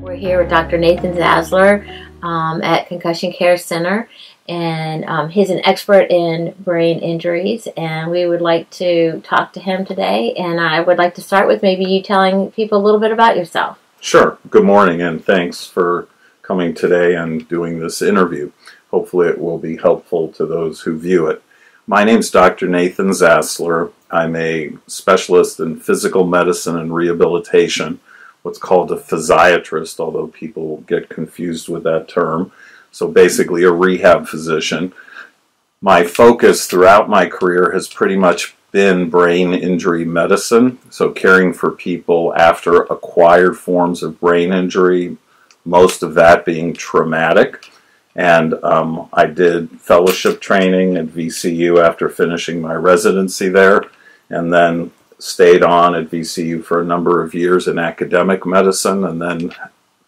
We're here with Dr. Nathan Zasler um, at Concussion Care Center, and um, he's an expert in brain injuries. And we would like to talk to him today. And I would like to start with maybe you telling people a little bit about yourself. Sure. Good morning, and thanks for coming today and doing this interview. Hopefully, it will be helpful to those who view it. My name is Dr. Nathan Zasler. I'm a specialist in physical medicine and rehabilitation, what's called a physiatrist, although people get confused with that term. So, basically, a rehab physician. My focus throughout my career has pretty much been brain injury medicine, so caring for people after acquired forms of brain injury, most of that being traumatic. And um, I did fellowship training at VCU after finishing my residency there, and then stayed on at VCU for a number of years in academic medicine, and then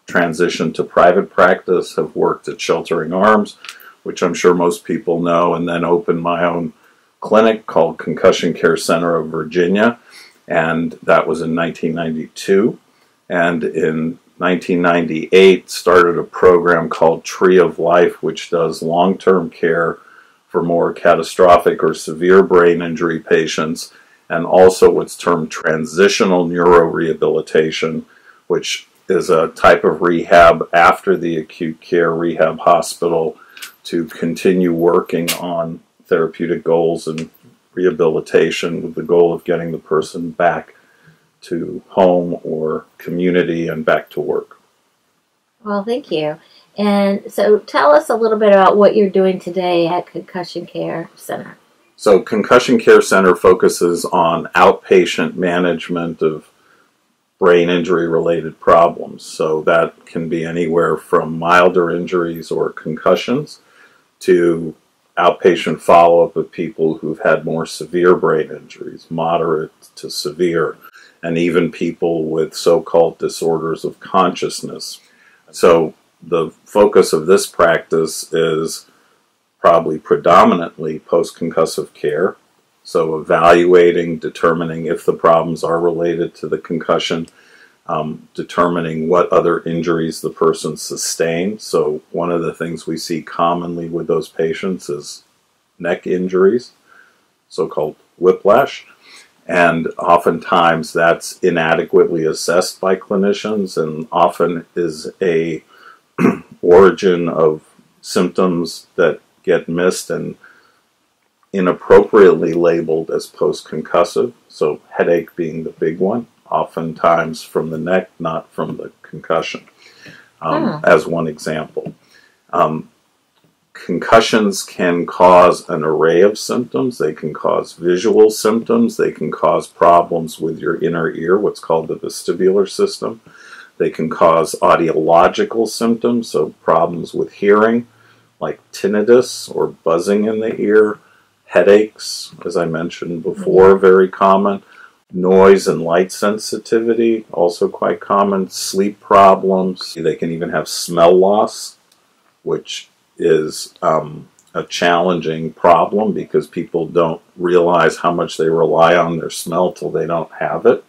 transitioned to private practice, have worked at Sheltering Arms, which I'm sure most people know, and then opened my own clinic called Concussion Care Center of Virginia, and that was in 1992. And in 1998, started a program called Tree of Life, which does long term care for more catastrophic or severe brain injury patients, and also what's termed transitional neurorehabilitation, which is a type of rehab after the acute care rehab hospital to continue working on therapeutic goals and rehabilitation with the goal of getting the person back to home or community and back to work. Well, thank you. And so tell us a little bit about what you're doing today at Concussion Care Center. So, Concussion Care Center focuses on outpatient management of brain injury related problems. So, that can be anywhere from milder injuries or concussions to outpatient follow up of people who've had more severe brain injuries, moderate to severe, and even people with so called disorders of consciousness. So, the focus of this practice is probably predominantly post concussive care. So, evaluating, determining if the problems are related to the concussion, um, determining what other injuries the person sustained. So, one of the things we see commonly with those patients is neck injuries, so called whiplash. And oftentimes that's inadequately assessed by clinicians and often is a origin of symptoms that get missed and inappropriately labeled as post concussive. So, headache being the big one oftentimes from the neck, not from the concussion, um, hmm. as one example. Um, concussions can cause an array of symptoms. They can cause visual symptoms. They can cause problems with your inner ear, what's called the vestibular system. They can cause audiological symptoms, so problems with hearing, like tinnitus or buzzing in the ear, headaches, as I mentioned before, mm-hmm. very common noise and light sensitivity, also quite common, sleep problems. They can even have smell loss, which is um, a challenging problem because people don't realize how much they rely on their smell till they don't have it.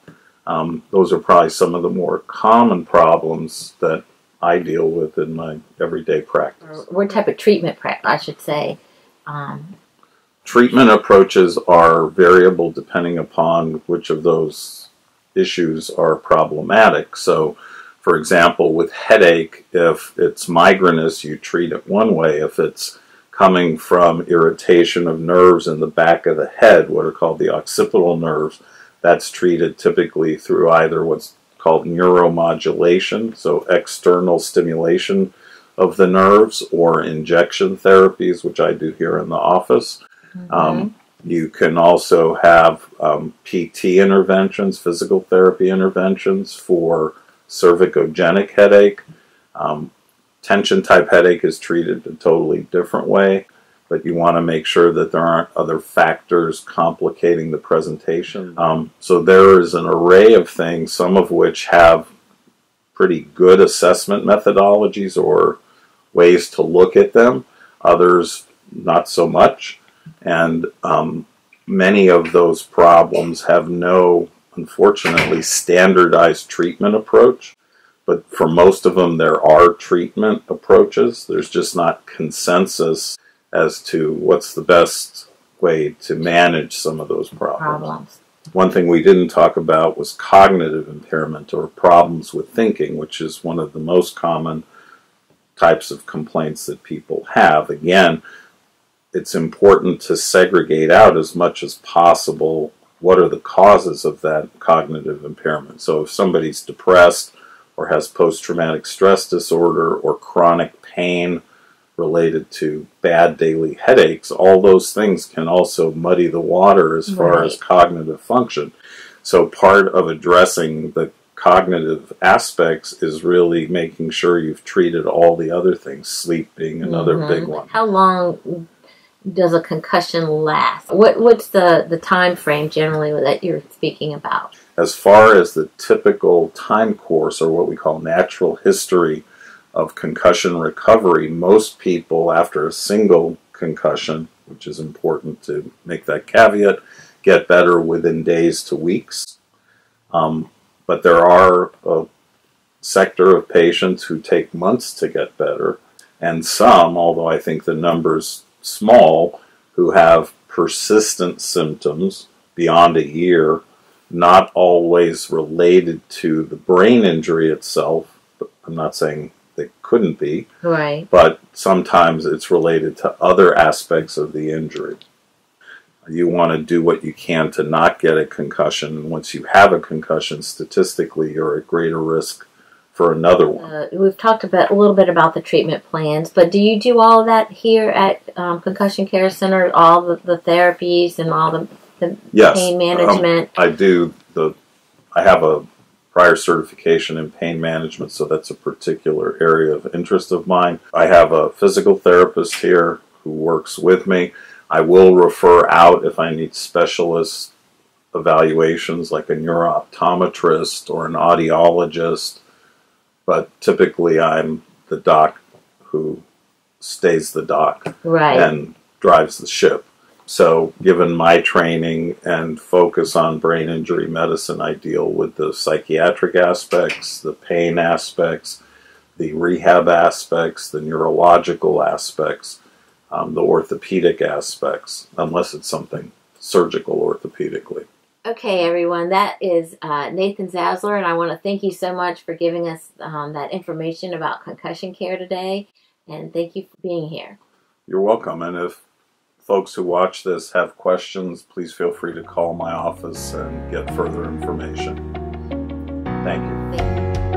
Um, those are probably some of the more common problems that I deal with in my everyday practice. What type of treatment, I should say, um, Treatment approaches are variable depending upon which of those issues are problematic. So, for example, with headache, if it's migrainous, you treat it one way. If it's coming from irritation of nerves in the back of the head, what are called the occipital nerves, that's treated typically through either what's called neuromodulation, so external stimulation of the nerves, or injection therapies, which I do here in the office. Mm-hmm. Um, you can also have um, PT interventions, physical therapy interventions for cervicogenic headache. Um, tension type headache is treated a totally different way, but you want to make sure that there aren't other factors complicating the presentation. Um, so there is an array of things, some of which have pretty good assessment methodologies or ways to look at them, others not so much and um, many of those problems have no unfortunately, standardized treatment approach. But for most of them, there are treatment approaches. There's just not consensus as to what's the best way to manage some of those problems. Problems. One thing we didn't talk about was cognitive impairment or problems with thinking, which is one of the most common types of complaints that people have. Again, it's important to segregate out as much as possible what are the causes of that cognitive impairment. So if somebody's depressed or has post traumatic stress disorder or chronic pain related to bad daily headaches, all those things can also muddy the water as far Right. as cognitive function. So part of addressing the cognitive aspects is really making sure you've treated all the other things, sleep being another Mhm. big one. How long does a concussion last? What What's the the time frame generally that you're speaking about? as far as the typical time course or what we call natural history of concussion recovery, most people after a single concussion, which is important to make that caveat, get better within days to weeks. Um, but there are a sector of patients who take months to get better, and some, although I think the number's small, who have persistent symptoms beyond a year not always related to the brain injury itself. I'm not saying they couldn't be, Right. but sometimes it's related to other aspects of the injury. You want to do what you can to not get a concussion. And once you have a concussion, statistically, you're at greater risk for another one. Uh, we've talked about a little bit about the treatment plans, but do you do all of that here at um, Concussion Care Center? All the, the therapies and all the, the Yes, pain um, management? I do the. I have a prior certification in pain management, so that's a particular area of interest of mine. I have a physical therapist here who works with me. I will refer out if I need specialist evaluations, like a neurooptometrist or an audiologist. But typically, I'm the doc who stays the doc right. and drives the ship. So, given my training and focus on brain injury medicine, I deal with the psychiatric aspects, the pain aspects, the rehab aspects, the neurological aspects, um, the orthopedic aspects, unless it's something surgical orthopedically. Okay, everyone, that is uh, Nathan Zasler, and I want to thank you so much for giving us um, that information about concussion care today, and thank you for being here. You're welcome. And if folks who watch this have questions, please feel free to call my office and get further information. Thank you. Thank you.